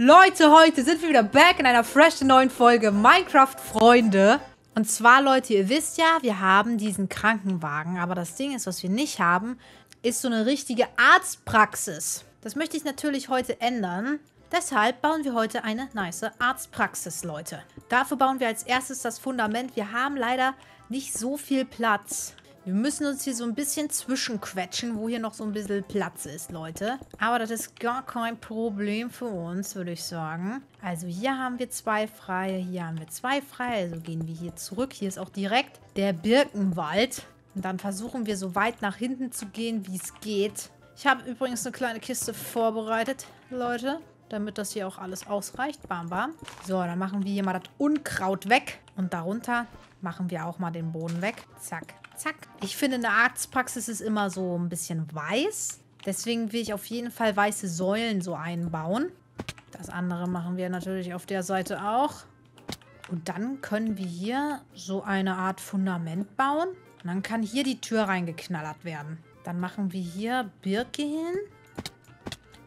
Leute, heute sind wir wieder back in einer fresh neuen Folge Minecraft Freunde. Und zwar, Leute, ihr wisst ja, wir haben diesen Krankenwagen. Aber das Ding ist, was wir nicht haben, ist so eine richtige Arztpraxis. Das möchte ich natürlich heute ändern. Deshalb bauen wir heute eine nice Arztpraxis, Leute. Dafür bauen wir als erstes das Fundament. Wir haben leider nicht so viel Platz. Wir müssen uns hier so ein bisschen zwischenquetschen, wo hier noch so ein bisschen Platz ist, Leute. Aber das ist gar kein Problem für uns, würde ich sagen. Also hier haben wir zwei freie, hier haben wir zwei freie. Also gehen wir hier zurück. Hier ist auch direkt der Birkenwald. Und dann versuchen wir so weit nach hinten zu gehen, wie es geht. Ich habe übrigens eine kleine Kiste vorbereitet, Leute damit das hier auch alles ausreicht. Bam, bam. So, dann machen wir hier mal das Unkraut weg. Und darunter machen wir auch mal den Boden weg. Zack, zack. Ich finde, eine Arztpraxis ist immer so ein bisschen weiß. Deswegen will ich auf jeden Fall weiße Säulen so einbauen. Das andere machen wir natürlich auf der Seite auch. Und dann können wir hier so eine Art Fundament bauen. Und dann kann hier die Tür reingeknallert werden. Dann machen wir hier Birke hin.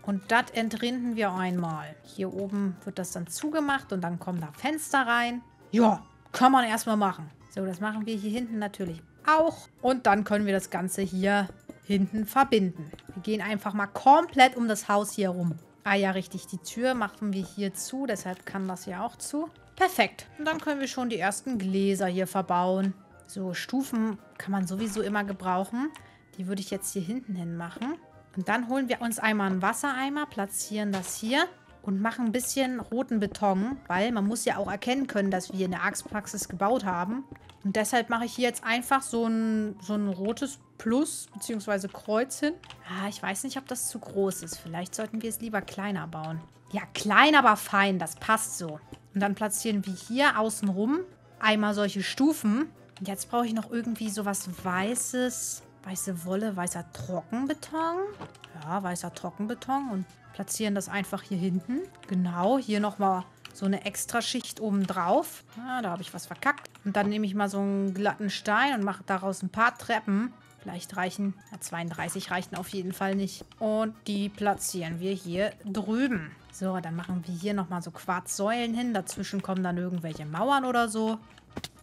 Und das entrinden wir einmal. Hier oben wird das dann zugemacht und dann kommen da Fenster rein. Ja, kann man erstmal machen. So, das machen wir hier hinten natürlich auch. Und dann können wir das Ganze hier hinten verbinden. Wir gehen einfach mal komplett um das Haus hier rum. Ah ja, richtig. Die Tür machen wir hier zu. Deshalb kann das hier auch zu. Perfekt. Und dann können wir schon die ersten Gläser hier verbauen. So, Stufen kann man sowieso immer gebrauchen. Die würde ich jetzt hier hinten hin machen. Und dann holen wir uns einmal einen Wassereimer, platzieren das hier und machen ein bisschen roten Beton, weil man muss ja auch erkennen können, dass wir eine Arztpraxis gebaut haben. Und deshalb mache ich hier jetzt einfach so ein, so ein rotes Plus bzw. Kreuz hin. Ah, ich weiß nicht, ob das zu groß ist. Vielleicht sollten wir es lieber kleiner bauen. Ja, klein, aber fein. Das passt so. Und dann platzieren wir hier außenrum einmal solche Stufen. Und jetzt brauche ich noch irgendwie sowas Weißes. Weiße Wolle, weißer Trockenbeton. Ja, weißer Trockenbeton. Und platzieren das einfach hier hinten. Genau, hier nochmal so eine extra Schicht oben drauf. Ah, da habe ich was verkackt. Und dann nehme ich mal so einen glatten Stein und mache daraus ein paar Treppen. Vielleicht reichen, ja, 32 reichen auf jeden Fall nicht. Und die platzieren wir hier drüben. So, dann machen wir hier nochmal so Quarzsäulen hin. Dazwischen kommen dann irgendwelche Mauern oder so.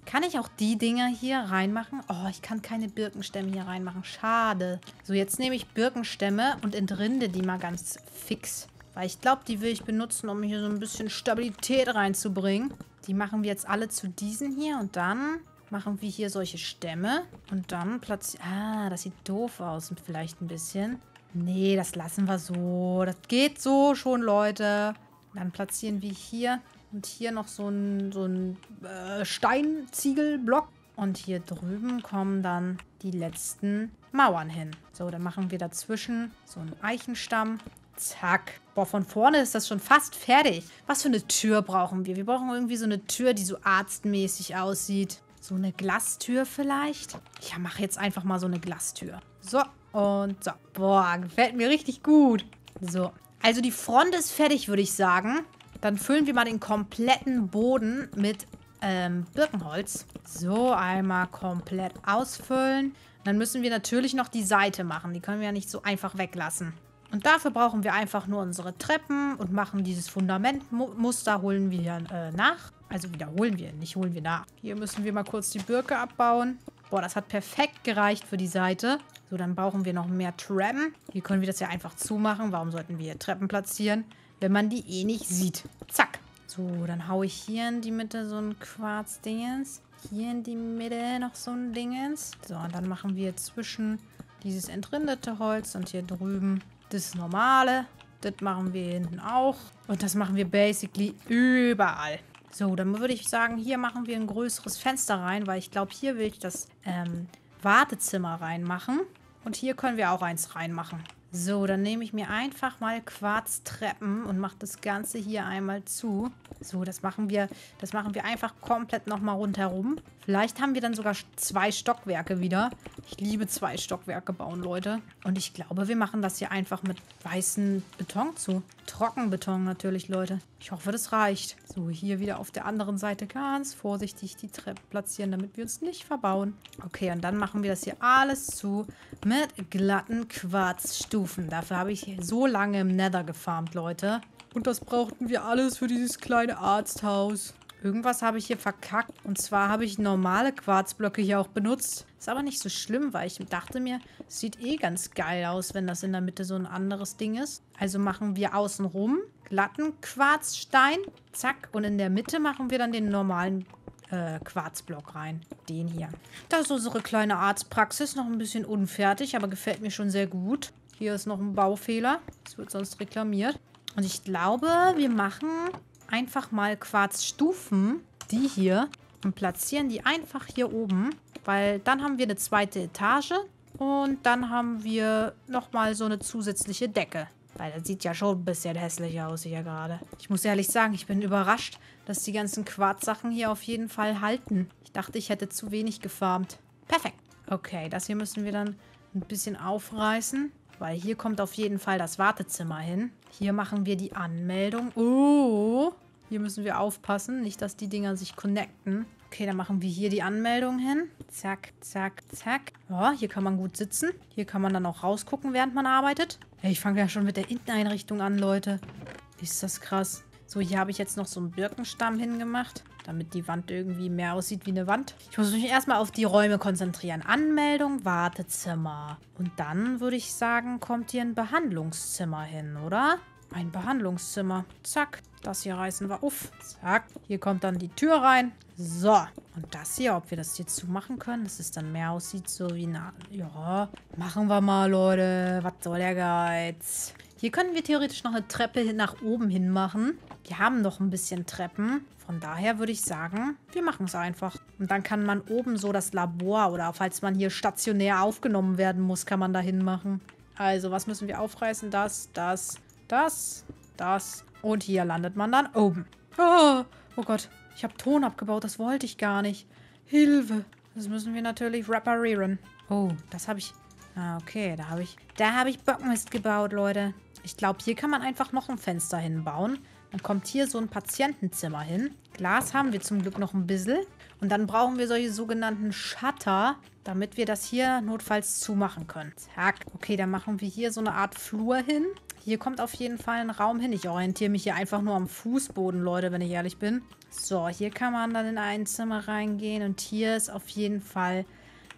Kann ich auch die Dinger hier reinmachen? Oh, ich kann keine Birkenstämme hier reinmachen. Schade. So, jetzt nehme ich Birkenstämme und entrinde die mal ganz fix. Weil ich glaube, die will ich benutzen, um hier so ein bisschen Stabilität reinzubringen. Die machen wir jetzt alle zu diesen hier. Und dann machen wir hier solche Stämme. Und dann platzieren... Ah, das sieht doof aus. Vielleicht ein bisschen. Nee, das lassen wir so. Das geht so schon, Leute. Dann platzieren wir hier und hier noch so ein, so ein äh, Steinziegelblock. Und hier drüben kommen dann die letzten Mauern hin. So, dann machen wir dazwischen so einen Eichenstamm. Zack. Boah, von vorne ist das schon fast fertig. Was für eine Tür brauchen wir? Wir brauchen irgendwie so eine Tür, die so arztmäßig aussieht. So eine Glastür vielleicht? Ja, mache jetzt einfach mal so eine Glastür. So, und so. Boah, gefällt mir richtig gut. So, also die Front ist fertig, würde ich sagen. Dann füllen wir mal den kompletten Boden mit ähm, Birkenholz. So, einmal komplett ausfüllen. Dann müssen wir natürlich noch die Seite machen. Die können wir ja nicht so einfach weglassen. Und dafür brauchen wir einfach nur unsere Treppen und machen dieses Fundamentmuster, holen wir äh, nach. Also wiederholen wir, nicht holen wir nach. Hier müssen wir mal kurz die Birke abbauen. Boah, das hat perfekt gereicht für die Seite. So, dann brauchen wir noch mehr Treppen. Hier können wir das ja einfach zumachen. Warum sollten wir hier Treppen platzieren? Wenn man die eh nicht sieht. Zack. So, dann haue ich hier in die Mitte so ein Quarzdingens. Hier in die Mitte noch so ein Dingens. So, und dann machen wir zwischen dieses entrindete Holz und hier drüben das normale. Das machen wir hinten auch. Und das machen wir basically überall. So, dann würde ich sagen, hier machen wir ein größeres Fenster rein, weil ich glaube, hier will ich das ähm, Wartezimmer reinmachen. Und hier können wir auch eins reinmachen. So, dann nehme ich mir einfach mal Quarztreppen und mache das Ganze hier einmal zu. So, das machen wir, das machen wir einfach komplett nochmal rundherum. Vielleicht haben wir dann sogar zwei Stockwerke wieder. Ich liebe zwei Stockwerke bauen, Leute. Und ich glaube, wir machen das hier einfach mit weißem Beton zu. Trockenbeton natürlich, Leute. Ich hoffe, das reicht. So, hier wieder auf der anderen Seite ganz vorsichtig die Treppe platzieren, damit wir uns nicht verbauen. Okay, und dann machen wir das hier alles zu mit glatten Quarzstufen. Dafür habe ich so lange im Nether gefarmt, Leute. Und das brauchten wir alles für dieses kleine Arzthaus. Irgendwas habe ich hier verkackt. Und zwar habe ich normale Quarzblöcke hier auch benutzt. Ist aber nicht so schlimm, weil ich dachte mir, es sieht eh ganz geil aus, wenn das in der Mitte so ein anderes Ding ist. Also machen wir außenrum glatten Quarzstein. Zack. Und in der Mitte machen wir dann den normalen äh, Quarzblock rein. Den hier. Das ist unsere kleine Arztpraxis. Noch ein bisschen unfertig, aber gefällt mir schon sehr gut. Hier ist noch ein Baufehler. Das wird sonst reklamiert. Und ich glaube, wir machen einfach mal Quarzstufen, die hier, und platzieren die einfach hier oben. Weil dann haben wir eine zweite Etage und dann haben wir nochmal so eine zusätzliche Decke. Weil das sieht ja schon ein bisschen hässlich aus hier gerade. Ich muss ehrlich sagen, ich bin überrascht, dass die ganzen Quarzsachen hier auf jeden Fall halten. Ich dachte, ich hätte zu wenig gefarmt. Perfekt. Okay, das hier müssen wir dann ein bisschen aufreißen. Weil hier kommt auf jeden Fall das Wartezimmer hin. Hier machen wir die Anmeldung. Oh, hier müssen wir aufpassen, nicht, dass die Dinger sich connecten. Okay, dann machen wir hier die Anmeldung hin. Zack, zack, zack. Oh, hier kann man gut sitzen. Hier kann man dann auch rausgucken, während man arbeitet. Hey, ich fange ja schon mit der Inneneinrichtung an, Leute. Ist das krass. So, hier habe ich jetzt noch so einen Birkenstamm hingemacht, damit die Wand irgendwie mehr aussieht wie eine Wand. Ich muss mich erstmal auf die Räume konzentrieren. Anmeldung, Wartezimmer. Und dann würde ich sagen, kommt hier ein Behandlungszimmer hin, oder? Ein Behandlungszimmer. Zack. Das hier reißen wir auf. Zack. Hier kommt dann die Tür rein. So. Und das hier, ob wir das hier zumachen können, dass es dann mehr aussieht, so wie eine... Ja, machen wir mal, Leute. Was soll der Geiz? Hier können wir theoretisch noch eine Treppe nach oben hin machen. Wir haben noch ein bisschen Treppen. Von daher würde ich sagen, wir machen es einfach. Und dann kann man oben so das Labor oder falls man hier stationär aufgenommen werden muss, kann man da hinmachen. Also, was müssen wir aufreißen? Das, das, das, das. Und hier landet man dann oben. Oh, oh Gott, ich habe Ton abgebaut. Das wollte ich gar nicht. Hilfe. Das müssen wir natürlich reparieren. Oh, das habe ich... Ah, okay, da habe ich... Da habe ich Bockmist gebaut, Leute. Ich glaube, hier kann man einfach noch ein Fenster hinbauen. Dann kommt hier so ein Patientenzimmer hin. Glas haben wir zum Glück noch ein bisschen. Und dann brauchen wir solche sogenannten Shutter, damit wir das hier notfalls zumachen können. Zack. Okay, dann machen wir hier so eine Art Flur hin. Hier kommt auf jeden Fall ein Raum hin. Ich orientiere mich hier einfach nur am Fußboden, Leute, wenn ich ehrlich bin. So, hier kann man dann in ein Zimmer reingehen. Und hier ist auf jeden Fall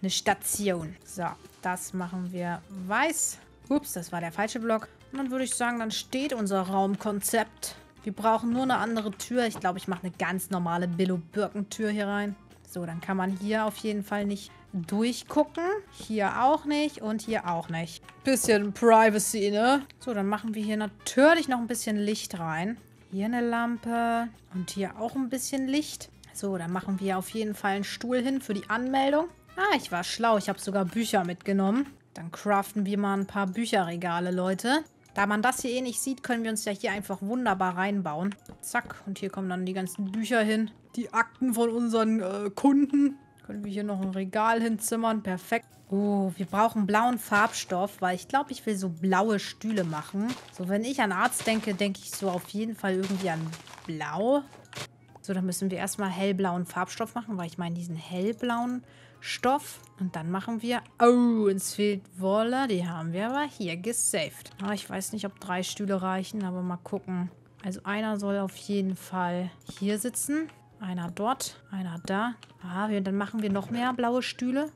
eine Station. So, das machen wir weiß. Ups, das war der falsche Block. Und dann würde ich sagen, dann steht unser Raumkonzept. Wir brauchen nur eine andere Tür. Ich glaube, ich mache eine ganz normale Billo-Birkentür hier rein. So, dann kann man hier auf jeden Fall nicht durchgucken. Hier auch nicht und hier auch nicht. Bisschen Privacy, ne? So, dann machen wir hier natürlich noch ein bisschen Licht rein. Hier eine Lampe und hier auch ein bisschen Licht. So, dann machen wir auf jeden Fall einen Stuhl hin für die Anmeldung. Ah, ich war schlau. Ich habe sogar Bücher mitgenommen. Dann craften wir mal ein paar Bücherregale, Leute. Da man das hier eh nicht sieht, können wir uns ja hier einfach wunderbar reinbauen. Zack, und hier kommen dann die ganzen Bücher hin. Die Akten von unseren äh, Kunden. Können wir hier noch ein Regal hinzimmern. Perfekt. Oh, wir brauchen blauen Farbstoff, weil ich glaube, ich will so blaue Stühle machen. So, wenn ich an Arzt denke, denke ich so auf jeden Fall irgendwie an Blau. So, dann müssen wir erstmal hellblauen Farbstoff machen, weil ich meine diesen hellblauen Stoff. Und dann machen wir... Oh, uns fehlt Wolle. Die haben wir aber hier gesaved. Ah, ich weiß nicht, ob drei Stühle reichen, aber mal gucken. Also einer soll auf jeden Fall hier sitzen. Einer dort, einer da. Ah, wir, dann machen wir noch mehr blaue Stühle.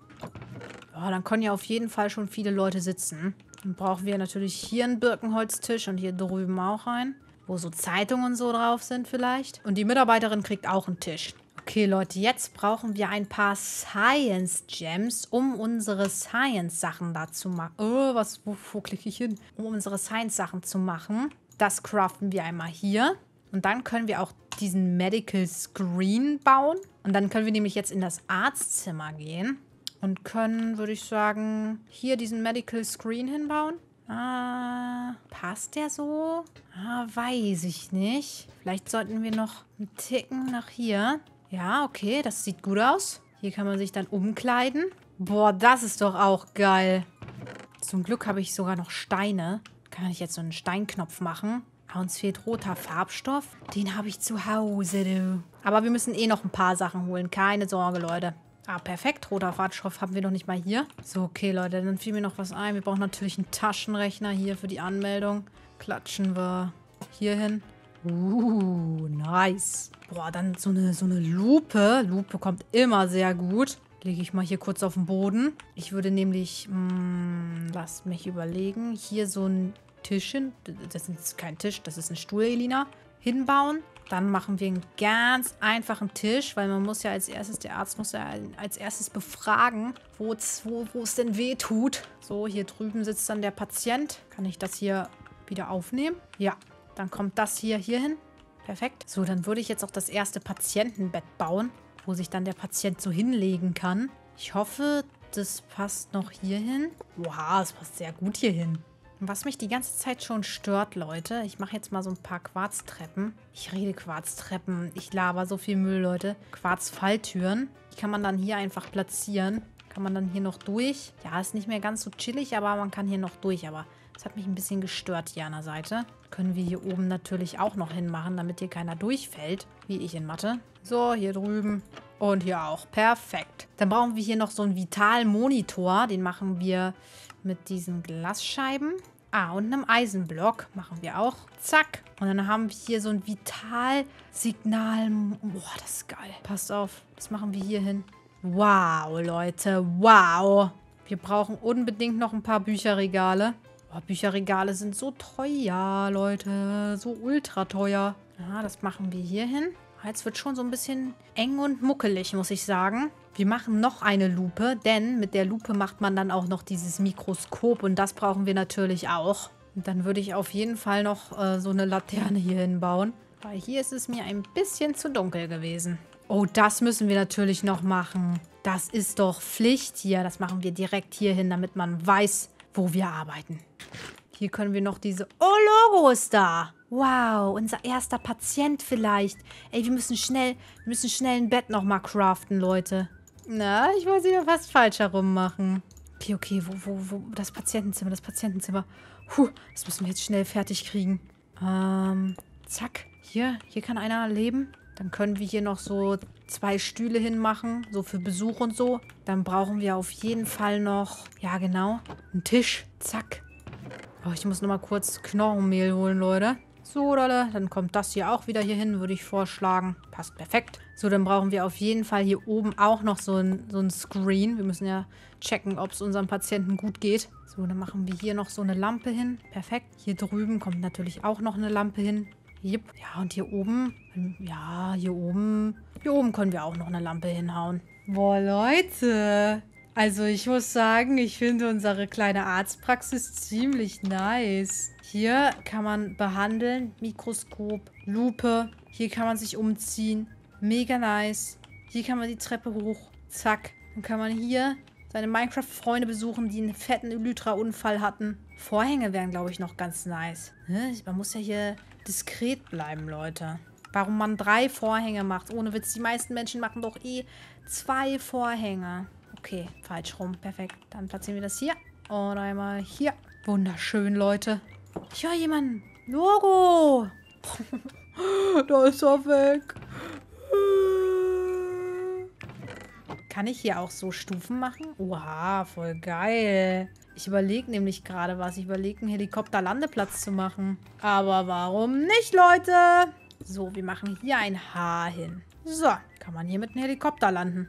Ja, dann können ja auf jeden Fall schon viele Leute sitzen. Dann brauchen wir natürlich hier einen Birkenholztisch und hier drüben auch einen. Wo so Zeitungen so drauf sind vielleicht. Und die Mitarbeiterin kriegt auch einen Tisch. Okay, Leute, jetzt brauchen wir ein paar Science Gems, um unsere Science-Sachen da zu machen. Oh, was, wo, wo klicke ich hin? Um unsere Science-Sachen zu machen. Das craften wir einmal hier. Und dann können wir auch diesen Medical Screen bauen. Und dann können wir nämlich jetzt in das Arztzimmer gehen. Und können, würde ich sagen, hier diesen Medical Screen hinbauen. Ah, passt der so? Ah, weiß ich nicht. Vielleicht sollten wir noch einen Ticken nach hier. Ja, okay, das sieht gut aus. Hier kann man sich dann umkleiden. Boah, das ist doch auch geil. Zum Glück habe ich sogar noch Steine. Kann ich jetzt so einen Steinknopf machen. Ah, uns fehlt roter Farbstoff. Den habe ich zu Hause, du. Aber wir müssen eh noch ein paar Sachen holen. Keine Sorge, Leute. Ah, perfekt. Roter Farbstoff haben wir noch nicht mal hier. So, okay, Leute. Dann fiel mir noch was ein. Wir brauchen natürlich einen Taschenrechner hier für die Anmeldung. Klatschen wir. hier hin. Uh, nice. Boah, dann so eine, so eine Lupe. Lupe kommt immer sehr gut. Lege ich mal hier kurz auf den Boden. Ich würde nämlich, mh, hm, lasst mich überlegen, hier so ein Tischchen, das ist kein Tisch, das ist ein Stuhl, Elina, hinbauen. Dann machen wir einen ganz einfachen Tisch, weil man muss ja als erstes, der Arzt muss ja als erstes befragen, wo es denn weh tut. So, hier drüben sitzt dann der Patient. Kann ich das hier wieder aufnehmen? Ja, dann kommt das hier hin. Perfekt. So, dann würde ich jetzt auch das erste Patientenbett bauen, wo sich dann der Patient so hinlegen kann. Ich hoffe, das passt noch hier hin. Wow, es passt sehr gut hier hin. Was mich die ganze Zeit schon stört, Leute, ich mache jetzt mal so ein paar Quarztreppen. Ich rede Quarztreppen, ich laber so viel Müll, Leute. Quarzfalltüren. Die kann man dann hier einfach platzieren. Kann man dann hier noch durch. Ja, ist nicht mehr ganz so chillig, aber man kann hier noch durch. Aber das hat mich ein bisschen gestört hier an der Seite. Können wir hier oben natürlich auch noch hinmachen, damit hier keiner durchfällt, wie ich in Mathe. So, hier drüben und hier auch. Perfekt. Dann brauchen wir hier noch so einen Vital-Monitor. Den machen wir mit diesen Glasscheiben. Ah, und einem Eisenblock machen wir auch. Zack. Und dann haben wir hier so ein Vital-Signal. Boah, das ist geil. Passt auf. Das machen wir hier hin. Wow, Leute. Wow. Wir brauchen unbedingt noch ein paar Bücherregale. Boah, Bücherregale sind so teuer, Leute. So ultra teuer. Ja, das machen wir hier hin. Jetzt wird schon so ein bisschen eng und muckelig, muss ich sagen. Wir machen noch eine Lupe, denn mit der Lupe macht man dann auch noch dieses Mikroskop und das brauchen wir natürlich auch. Und dann würde ich auf jeden Fall noch äh, so eine Laterne hier hinbauen. Weil hier ist es mir ein bisschen zu dunkel gewesen. Oh, das müssen wir natürlich noch machen. Das ist doch Pflicht hier. Das machen wir direkt hier hin, damit man weiß, wo wir arbeiten. Hier können wir noch diese... Oh, Logo ist da. Wow, unser erster Patient vielleicht. Ey, wir müssen schnell, wir müssen schnell ein Bett nochmal craften, Leute. Na, ich wollte wieder fast falsch herum machen. Okay, okay, wo, wo, wo, das Patientenzimmer, das Patientenzimmer. Puh, das müssen wir jetzt schnell fertig kriegen. Ähm, zack. Hier, hier kann einer leben. Dann können wir hier noch so zwei Stühle hinmachen, so für Besuch und so. Dann brauchen wir auf jeden Fall noch, ja genau, einen Tisch. Zack. Oh, ich muss nochmal kurz Knochenmehl holen, Leute. So, dann kommt das hier auch wieder hier hin, würde ich vorschlagen. Passt perfekt. So, dann brauchen wir auf jeden Fall hier oben auch noch so ein, so ein Screen. Wir müssen ja checken, ob es unserem Patienten gut geht. So, dann machen wir hier noch so eine Lampe hin. Perfekt. Hier drüben kommt natürlich auch noch eine Lampe hin. Yep. Ja, und hier oben, ja, hier oben, hier oben können wir auch noch eine Lampe hinhauen. Boah, Leute. Also ich muss sagen, ich finde unsere kleine Arztpraxis ziemlich nice. Hier kann man behandeln, Mikroskop, Lupe. Hier kann man sich umziehen. Mega nice. Hier kann man die Treppe hoch. Zack. Dann kann man hier seine Minecraft-Freunde besuchen, die einen fetten Elytra-Unfall hatten. Vorhänge wären, glaube ich, noch ganz nice. Man muss ja hier diskret bleiben, Leute. Warum man drei Vorhänge macht, ohne Witz. Die meisten Menschen machen doch eh zwei Vorhänge. Okay, falsch rum. Perfekt. Dann platzieren wir das hier. Und einmal hier. Wunderschön, Leute. Ich höre jemanden. Logo. da ist er weg. Kann ich hier auch so Stufen machen? Oha, voll geil. Ich überlege nämlich gerade was. Ich überlege, einen Helikopterlandeplatz zu machen. Aber warum nicht, Leute? So, wir machen hier ein Haar hin. So, kann man hier mit einem Helikopter landen.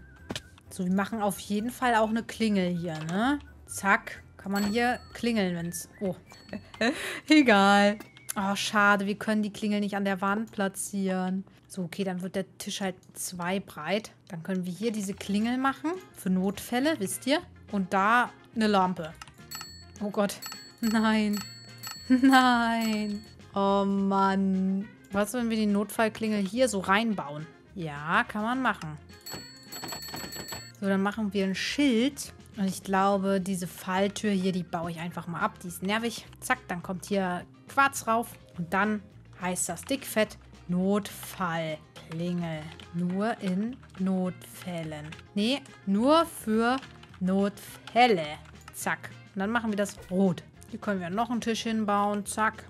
So, wir machen auf jeden Fall auch eine Klingel hier, ne? Zack. Kann man hier klingeln, wenn es... Oh. Egal. Oh, schade. Wir können die Klingel nicht an der Wand platzieren. So, okay, dann wird der Tisch halt zwei breit. Dann können wir hier diese Klingel machen. Für Notfälle, wisst ihr? Und da eine Lampe. Oh Gott. Nein. Nein. Oh Mann. Was, wenn wir die Notfallklingel hier so reinbauen? Ja, kann man machen. So, dann machen wir ein Schild. Und ich glaube, diese Falltür hier, die baue ich einfach mal ab. Die ist nervig. Zack, dann kommt hier Quarz rauf. Und dann heißt das dickfett Notfallklingel. Nur in Notfällen. Nee, nur für Notfälle. Zack. Und dann machen wir das rot. Hier können wir noch einen Tisch hinbauen. Zack.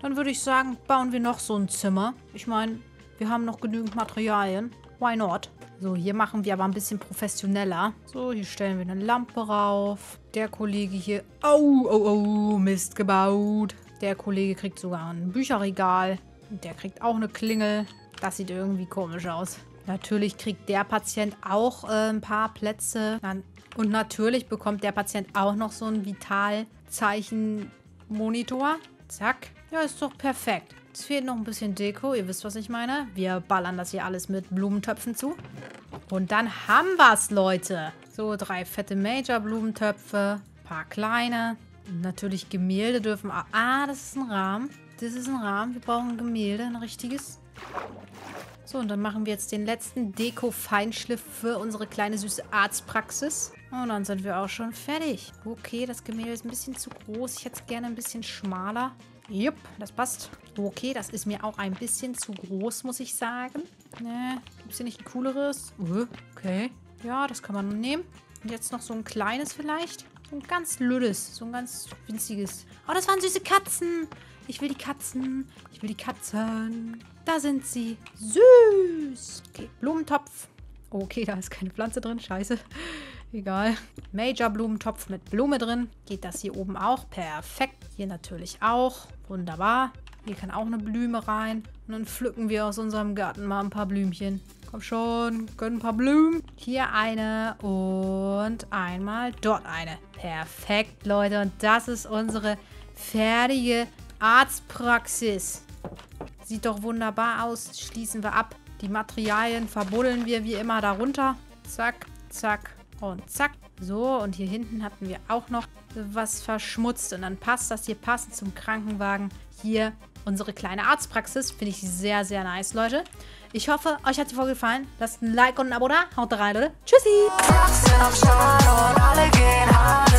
Dann würde ich sagen, bauen wir noch so ein Zimmer. Ich meine, wir haben noch genügend Materialien. Why not? So, hier machen wir aber ein bisschen professioneller. So, hier stellen wir eine Lampe rauf. Der Kollege hier... Oh, oh, oh, Mist gebaut. Der Kollege kriegt sogar ein Bücherregal. Der kriegt auch eine Klingel. Das sieht irgendwie komisch aus. Natürlich kriegt der Patient auch äh, ein paar Plätze. Und natürlich bekommt der Patient auch noch so ein Vitalzeichen-Monitor. Zack. Ja, ist doch perfekt. Es fehlt noch ein bisschen Deko. Ihr wisst, was ich meine. Wir ballern das hier alles mit Blumentöpfen zu. Und dann haben wir es, Leute. So, drei fette Major-Blumentöpfe. Paar kleine. Natürlich Gemälde dürfen... Ah, das ist ein Rahmen. Das ist ein Rahmen. Wir brauchen ein Gemälde, ein richtiges. So, und dann machen wir jetzt den letzten Deko-Feinschliff für unsere kleine süße Arztpraxis. Und dann sind wir auch schon fertig. Okay, das Gemälde ist ein bisschen zu groß. Ich hätte es gerne ein bisschen schmaler. Jupp, das passt. Okay, das ist mir auch ein bisschen zu groß, muss ich sagen. Ne, gibt es hier nicht ein cooleres? Uh, okay. Ja, das kann man nehmen. Und jetzt noch so ein kleines vielleicht. So ein ganz lüdes, so ein ganz winziges. Oh, das waren süße Katzen. Ich will die Katzen. Ich will die Katzen. Da sind sie. Süß. Okay, Blumentopf. Okay, da ist keine Pflanze drin. Scheiße. Egal. Major Blumentopf mit Blume drin. Geht das hier oben auch? Perfekt. Hier natürlich auch. Wunderbar. Hier kann auch eine Blume rein. Und dann pflücken wir aus unserem Garten mal ein paar Blümchen. Komm schon, gönn ein paar Blumen. Hier eine und einmal dort eine. Perfekt, Leute. Und das ist unsere fertige Arztpraxis. Sieht doch wunderbar aus. Schließen wir ab. Die Materialien verbuddeln wir wie immer darunter. Zack, zack und zack. So, und hier hinten hatten wir auch noch was verschmutzt. Und dann passt das hier passend zum Krankenwagen hier unsere kleine Arztpraxis. Finde ich sehr, sehr nice, Leute. Ich hoffe, euch hat die Folge gefallen. Lasst ein Like und ein Abo da. Haut rein, Leute. Tschüssi. Start und alle gehen an.